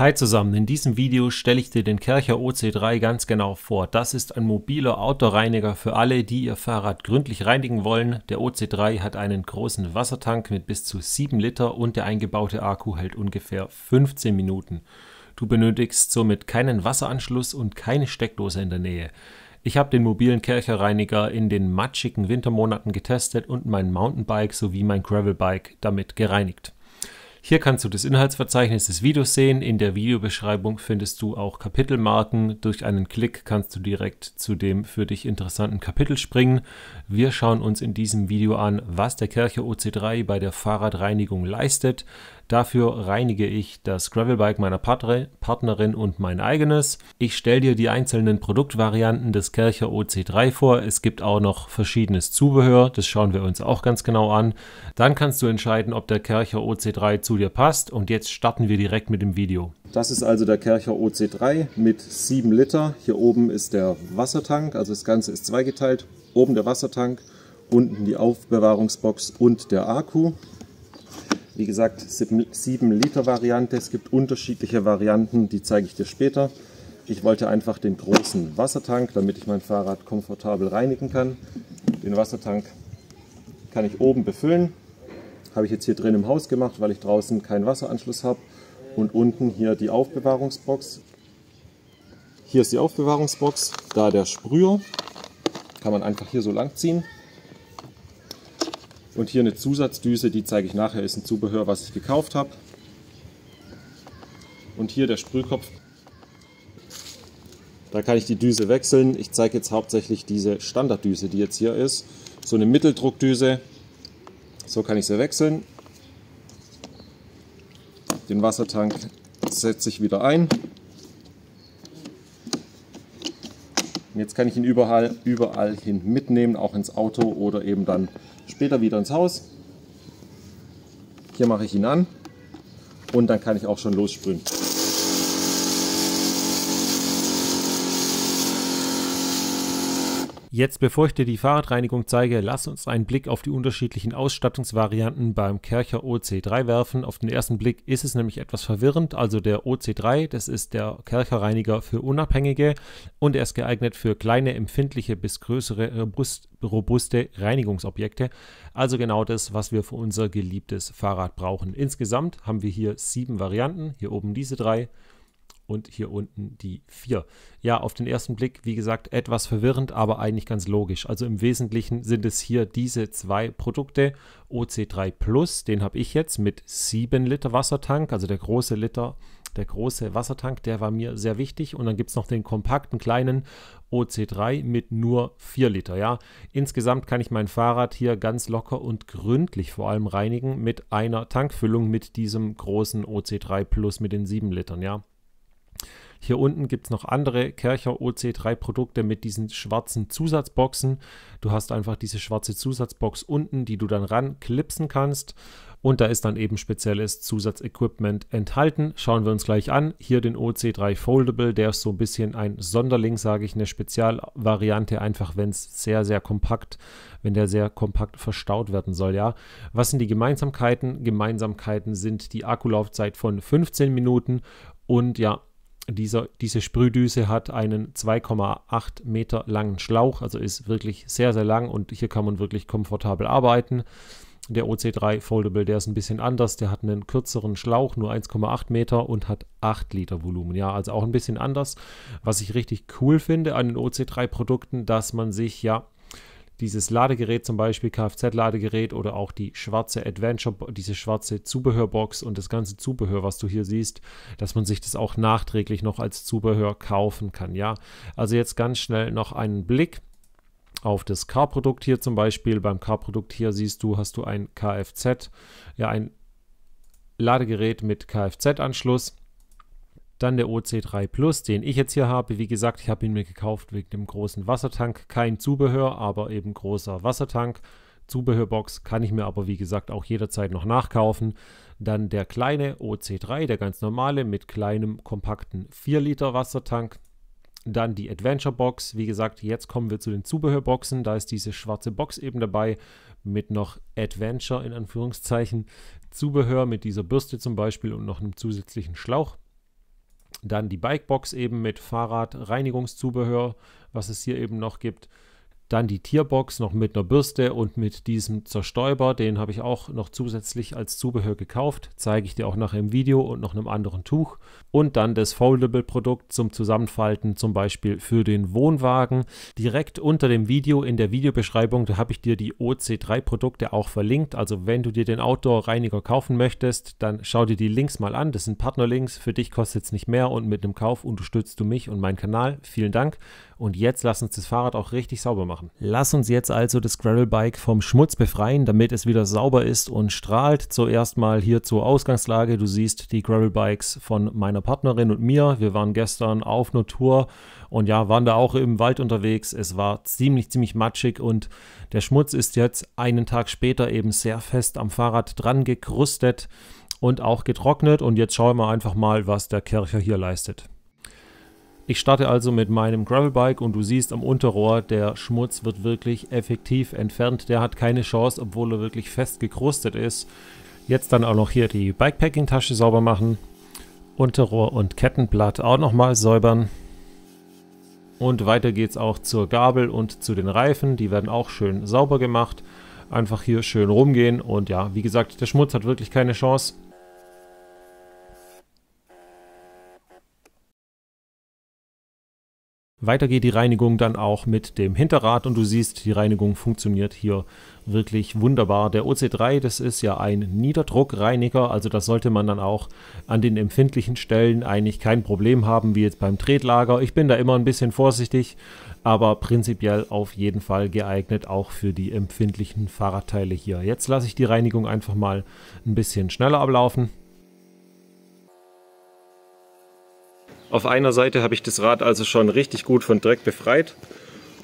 Hi zusammen, in diesem Video stelle ich dir den Kercher OC3 ganz genau vor. Das ist ein mobiler Autoreiniger für alle, die ihr Fahrrad gründlich reinigen wollen. Der OC3 hat einen großen Wassertank mit bis zu 7 Liter und der eingebaute Akku hält ungefähr 15 Minuten. Du benötigst somit keinen Wasseranschluss und keine Steckdose in der Nähe. Ich habe den mobilen Kercherreiniger in den matschigen Wintermonaten getestet und mein Mountainbike sowie mein Gravelbike damit gereinigt. Hier kannst du das Inhaltsverzeichnis des Videos sehen. In der Videobeschreibung findest du auch Kapitelmarken. Durch einen Klick kannst du direkt zu dem für dich interessanten Kapitel springen. Wir schauen uns in diesem Video an, was der Kercher OC3 bei der Fahrradreinigung leistet. Dafür reinige ich das Gravelbike meiner Partnerin und mein eigenes. Ich stelle dir die einzelnen Produktvarianten des Kercher OC3 vor. Es gibt auch noch verschiedenes Zubehör, das schauen wir uns auch ganz genau an. Dann kannst du entscheiden, ob der Kercher OC3 zu dir passt und jetzt starten wir direkt mit dem Video. Das ist also der Kercher OC3 mit 7 Liter. Hier oben ist der Wassertank, also das Ganze ist zweigeteilt. Oben der Wassertank, unten die Aufbewahrungsbox und der Akku. Wie gesagt, 7 Liter Variante. Es gibt unterschiedliche Varianten, die zeige ich dir später. Ich wollte einfach den großen Wassertank, damit ich mein Fahrrad komfortabel reinigen kann. Den Wassertank kann ich oben befüllen. Habe ich jetzt hier drin im Haus gemacht, weil ich draußen keinen Wasseranschluss habe. Und unten hier die Aufbewahrungsbox. Hier ist die Aufbewahrungsbox, da der Sprüher. Kann man einfach hier so lang ziehen. Und hier eine Zusatzdüse, die zeige ich nachher, ist ein Zubehör, was ich gekauft habe. Und hier der Sprühkopf. Da kann ich die Düse wechseln. Ich zeige jetzt hauptsächlich diese Standarddüse, die jetzt hier ist. So eine Mitteldruckdüse. So kann ich sie wechseln. Den Wassertank setze ich wieder ein. Und jetzt kann ich ihn überall, überall hin mitnehmen, auch ins Auto oder eben dann später wieder ins Haus. Hier mache ich ihn an und dann kann ich auch schon lossprühen. Jetzt, bevor ich dir die Fahrradreinigung zeige, lass uns einen Blick auf die unterschiedlichen Ausstattungsvarianten beim Kercher OC3 werfen. Auf den ersten Blick ist es nämlich etwas verwirrend. Also der OC3, das ist der Kercherreiniger für Unabhängige und er ist geeignet für kleine, empfindliche bis größere, robust, robuste Reinigungsobjekte. Also genau das, was wir für unser geliebtes Fahrrad brauchen. Insgesamt haben wir hier sieben Varianten. Hier oben diese drei und hier unten die 4. Ja, auf den ersten Blick, wie gesagt, etwas verwirrend, aber eigentlich ganz logisch. Also im Wesentlichen sind es hier diese zwei Produkte. OC3 Plus, den habe ich jetzt mit 7 Liter Wassertank, also der große Liter, der große Wassertank, der war mir sehr wichtig. Und dann gibt es noch den kompakten kleinen OC3 mit nur 4 Liter. Ja, insgesamt kann ich mein Fahrrad hier ganz locker und gründlich vor allem reinigen mit einer Tankfüllung mit diesem großen OC3 Plus mit den 7 Litern. Ja, hier unten gibt es noch andere Kercher OC3 Produkte mit diesen schwarzen Zusatzboxen. Du hast einfach diese schwarze Zusatzbox unten, die du dann ranklipsen kannst. Und da ist dann eben spezielles Zusatzequipment enthalten. Schauen wir uns gleich an. Hier den OC3 Foldable, der ist so ein bisschen ein Sonderling, sage ich, eine Spezialvariante, einfach wenn es sehr, sehr kompakt, wenn der sehr kompakt verstaut werden soll, ja. Was sind die Gemeinsamkeiten? Gemeinsamkeiten sind die Akkulaufzeit von 15 Minuten und ja, dieser, diese Sprühdüse hat einen 2,8 Meter langen Schlauch, also ist wirklich sehr, sehr lang und hier kann man wirklich komfortabel arbeiten. Der OC3 Foldable, der ist ein bisschen anders, der hat einen kürzeren Schlauch, nur 1,8 Meter und hat 8 Liter Volumen. Ja, also auch ein bisschen anders. Was ich richtig cool finde an den OC3-Produkten, dass man sich ja dieses Ladegerät zum Beispiel, Kfz-Ladegerät oder auch die schwarze Adventure, diese schwarze Zubehörbox und das ganze Zubehör, was du hier siehst, dass man sich das auch nachträglich noch als Zubehör kaufen kann. Ja, also jetzt ganz schnell noch einen Blick auf das Car-Produkt hier zum Beispiel. Beim Car-Produkt hier siehst du, hast du ein Kfz, ja ein Ladegerät mit Kfz-Anschluss. Dann der OC3 Plus, den ich jetzt hier habe. Wie gesagt, ich habe ihn mir gekauft wegen dem großen Wassertank. Kein Zubehör, aber eben großer Wassertank. Zubehörbox kann ich mir aber wie gesagt auch jederzeit noch nachkaufen. Dann der kleine OC3, der ganz normale mit kleinem kompakten 4 Liter Wassertank. Dann die Adventure Box. Wie gesagt, jetzt kommen wir zu den Zubehörboxen. Da ist diese schwarze Box eben dabei mit noch Adventure in Anführungszeichen Zubehör mit dieser Bürste zum Beispiel und noch einem zusätzlichen Schlauch. Dann die Bikebox eben mit Fahrradreinigungszubehör, was es hier eben noch gibt. Dann die Tierbox noch mit einer Bürste und mit diesem Zerstäuber. Den habe ich auch noch zusätzlich als Zubehör gekauft. Zeige ich dir auch nachher im Video und noch einem anderen Tuch. Und dann das Foldable-Produkt zum Zusammenfalten, zum Beispiel für den Wohnwagen. Direkt unter dem Video in der Videobeschreibung, da habe ich dir die OC3-Produkte auch verlinkt. Also wenn du dir den Outdoor-Reiniger kaufen möchtest, dann schau dir die Links mal an. Das sind Partnerlinks. Für dich kostet es nicht mehr und mit einem Kauf unterstützt du mich und meinen Kanal. Vielen Dank. Und jetzt lass uns das Fahrrad auch richtig sauber machen. Lass uns jetzt also das Gravelbike vom Schmutz befreien, damit es wieder sauber ist und strahlt. Zuerst mal hier zur Ausgangslage. Du siehst die Gravelbikes von meiner Partnerin und mir. Wir waren gestern auf einer Tour und ja, waren da auch im Wald unterwegs. Es war ziemlich, ziemlich matschig und der Schmutz ist jetzt einen Tag später eben sehr fest am Fahrrad dran gekrustet und auch getrocknet. Und jetzt schauen wir einfach mal, was der Kercher hier leistet. Ich starte also mit meinem Gravelbike und du siehst am Unterrohr, der Schmutz wird wirklich effektiv entfernt. Der hat keine Chance, obwohl er wirklich fest gekrustet ist. Jetzt dann auch noch hier die Bikepacking-Tasche sauber machen. Unterrohr und Kettenblatt auch nochmal säubern. Und weiter geht es auch zur Gabel und zu den Reifen. Die werden auch schön sauber gemacht. Einfach hier schön rumgehen. Und ja, wie gesagt, der Schmutz hat wirklich keine Chance. Weiter geht die Reinigung dann auch mit dem Hinterrad und du siehst, die Reinigung funktioniert hier wirklich wunderbar. Der OC3, das ist ja ein Niederdruckreiniger, also das sollte man dann auch an den empfindlichen Stellen eigentlich kein Problem haben, wie jetzt beim Tretlager. Ich bin da immer ein bisschen vorsichtig, aber prinzipiell auf jeden Fall geeignet auch für die empfindlichen Fahrradteile hier. Jetzt lasse ich die Reinigung einfach mal ein bisschen schneller ablaufen. Auf einer Seite habe ich das Rad also schon richtig gut von Dreck befreit.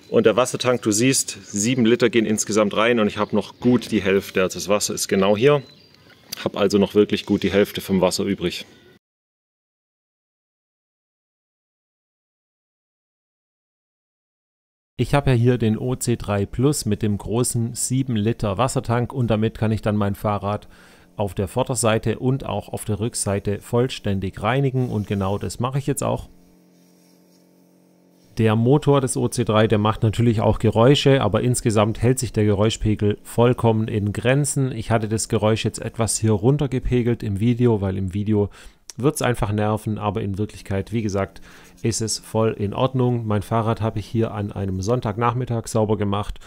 Und der Wassertank, du siehst, sieben Liter gehen insgesamt rein und ich habe noch gut die Hälfte. Also das Wasser ist genau hier. Habe also noch wirklich gut die Hälfte vom Wasser übrig. Ich habe ja hier den OC3 Plus mit dem großen 7 Liter Wassertank und damit kann ich dann mein Fahrrad auf der Vorderseite und auch auf der Rückseite vollständig reinigen und genau das mache ich jetzt auch. Der Motor des OC3, der macht natürlich auch Geräusche, aber insgesamt hält sich der Geräuschpegel vollkommen in Grenzen. Ich hatte das Geräusch jetzt etwas hier runtergepegelt im Video, weil im Video wird es einfach nerven, aber in Wirklichkeit, wie gesagt, ist es voll in Ordnung. Mein Fahrrad habe ich hier an einem Sonntagnachmittag sauber gemacht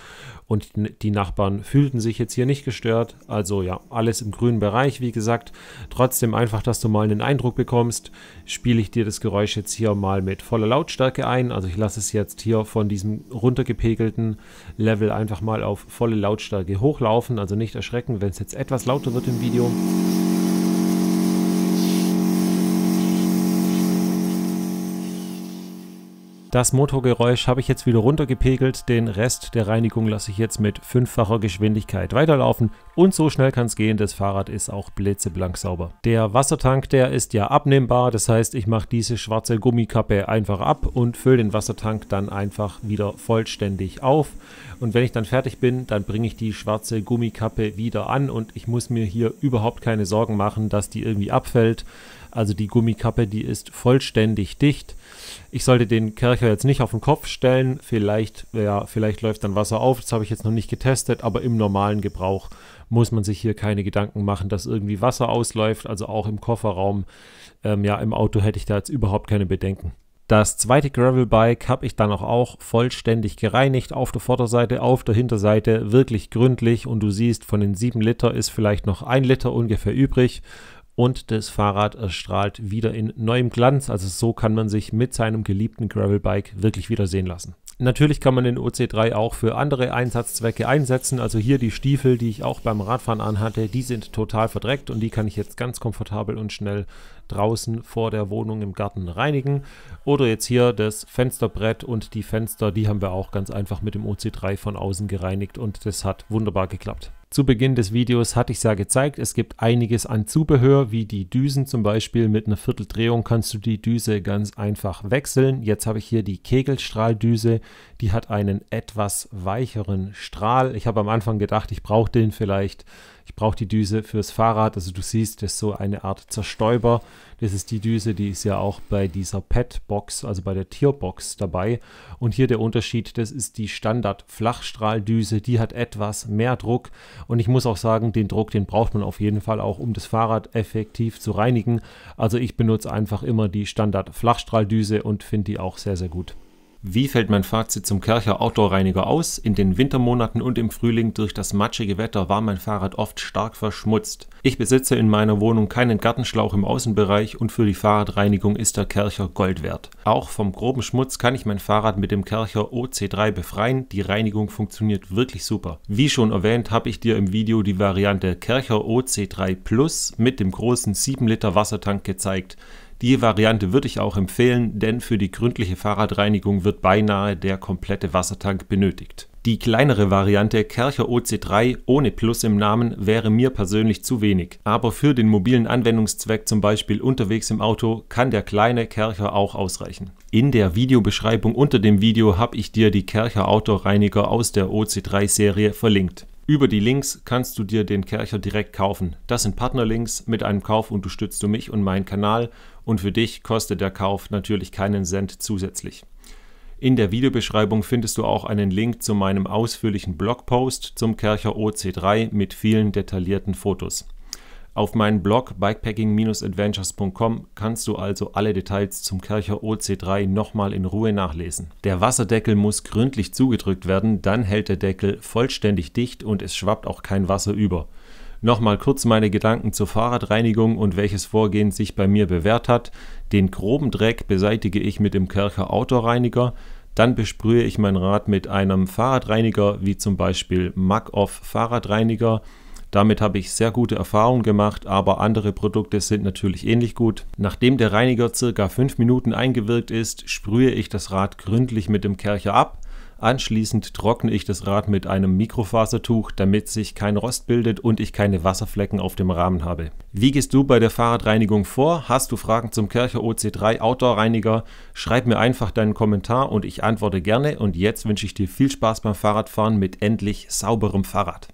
und die Nachbarn fühlten sich jetzt hier nicht gestört. Also ja, alles im grünen Bereich, wie gesagt. Trotzdem einfach, dass du mal einen Eindruck bekommst, spiele ich dir das Geräusch jetzt hier mal mit voller Lautstärke ein. Also ich lasse es jetzt hier von diesem runtergepegelten Level einfach mal auf volle Lautstärke hochlaufen. Also nicht erschrecken, wenn es jetzt etwas lauter wird im Video. Das Motorgeräusch habe ich jetzt wieder runtergepegelt, den Rest der Reinigung lasse ich jetzt mit fünffacher Geschwindigkeit weiterlaufen. Und so schnell kann es gehen, das Fahrrad ist auch blitzeblank sauber. Der Wassertank, der ist ja abnehmbar, das heißt ich mache diese schwarze Gummikappe einfach ab und fülle den Wassertank dann einfach wieder vollständig auf. Und wenn ich dann fertig bin, dann bringe ich die schwarze Gummikappe wieder an. Und ich muss mir hier überhaupt keine Sorgen machen, dass die irgendwie abfällt. Also die Gummikappe, die ist vollständig dicht. Ich sollte den Kercher jetzt nicht auf den Kopf stellen. Vielleicht, ja, vielleicht läuft dann Wasser auf. Das habe ich jetzt noch nicht getestet, aber im normalen Gebrauch muss man sich hier keine Gedanken machen, dass irgendwie Wasser ausläuft. Also auch im Kofferraum. Ähm, ja, im Auto hätte ich da jetzt überhaupt keine Bedenken. Das zweite Gravelbike habe ich dann auch, auch vollständig gereinigt auf der Vorderseite, auf der Hinterseite wirklich gründlich und du siehst, von den 7 Liter ist vielleicht noch ein Liter ungefähr übrig und das Fahrrad erstrahlt wieder in neuem Glanz. Also so kann man sich mit seinem geliebten Gravelbike wirklich wieder sehen lassen. Natürlich kann man den OC3 auch für andere Einsatzzwecke einsetzen. Also hier die Stiefel, die ich auch beim Radfahren anhatte, die sind total verdreckt und die kann ich jetzt ganz komfortabel und schnell draußen vor der Wohnung im Garten reinigen. Oder jetzt hier das Fensterbrett und die Fenster, die haben wir auch ganz einfach mit dem OC3 von außen gereinigt und das hat wunderbar geklappt. Zu Beginn des Videos hatte ich es ja gezeigt, es gibt einiges an Zubehör, wie die Düsen zum Beispiel. Mit einer Vierteldrehung kannst du die Düse ganz einfach wechseln. Jetzt habe ich hier die Kegelstrahldüse, die hat einen etwas weicheren Strahl. Ich habe am Anfang gedacht, ich brauche den vielleicht Ich brauche die Düse fürs Fahrrad. Also du siehst, das ist so eine Art Zerstäuber. Das ist die Düse, die ist ja auch bei dieser Pet-Box, also bei der Tierbox dabei. Und hier der Unterschied, das ist die Standard-Flachstrahldüse. Die hat etwas mehr Druck. Und ich muss auch sagen, den Druck, den braucht man auf jeden Fall auch, um das Fahrrad effektiv zu reinigen. Also ich benutze einfach immer die Standard-Flachstrahldüse und finde die auch sehr, sehr gut. Wie fällt mein Fazit zum Kercher Outdoor-Reiniger aus? In den Wintermonaten und im Frühling durch das matschige Wetter war mein Fahrrad oft stark verschmutzt. Ich besitze in meiner Wohnung keinen Gartenschlauch im Außenbereich und für die Fahrradreinigung ist der Kercher Gold wert. Auch vom groben Schmutz kann ich mein Fahrrad mit dem Kercher OC3 befreien. Die Reinigung funktioniert wirklich super. Wie schon erwähnt, habe ich dir im Video die Variante Kercher OC3 Plus mit dem großen 7 Liter Wassertank gezeigt. Die Variante würde ich auch empfehlen, denn für die gründliche Fahrradreinigung wird beinahe der komplette Wassertank benötigt. Die kleinere Variante Kercher OC3 ohne Plus im Namen wäre mir persönlich zu wenig, aber für den mobilen Anwendungszweck zum Beispiel unterwegs im Auto kann der kleine Kercher auch ausreichen. In der Videobeschreibung unter dem Video habe ich dir die Kercher Autoreiniger aus der OC3 Serie verlinkt. Über die Links kannst du dir den Kercher direkt kaufen. Das sind Partnerlinks. Mit einem Kauf unterstützt du mich und meinen Kanal und für dich kostet der Kauf natürlich keinen Cent zusätzlich. In der Videobeschreibung findest du auch einen Link zu meinem ausführlichen Blogpost zum Kercher OC3 mit vielen detaillierten Fotos. Auf meinem Blog bikepacking-adventures.com kannst du also alle Details zum Kercher OC3 nochmal in Ruhe nachlesen. Der Wasserdeckel muss gründlich zugedrückt werden, dann hält der Deckel vollständig dicht und es schwappt auch kein Wasser über. Nochmal kurz meine Gedanken zur Fahrradreinigung und welches Vorgehen sich bei mir bewährt hat. Den groben Dreck beseitige ich mit dem Kercher Autoreiniger. Dann besprühe ich mein Rad mit einem Fahrradreiniger, wie zum Beispiel Mac-Off Fahrradreiniger. Damit habe ich sehr gute Erfahrungen gemacht, aber andere Produkte sind natürlich ähnlich gut. Nachdem der Reiniger circa 5 Minuten eingewirkt ist, sprühe ich das Rad gründlich mit dem Kercher ab. Anschließend trockne ich das Rad mit einem Mikrofasertuch, damit sich kein Rost bildet und ich keine Wasserflecken auf dem Rahmen habe. Wie gehst du bei der Fahrradreinigung vor? Hast du Fragen zum Kercher OC3 Outdoor Reiniger? Schreib mir einfach deinen Kommentar und ich antworte gerne. Und jetzt wünsche ich dir viel Spaß beim Fahrradfahren mit endlich sauberem Fahrrad.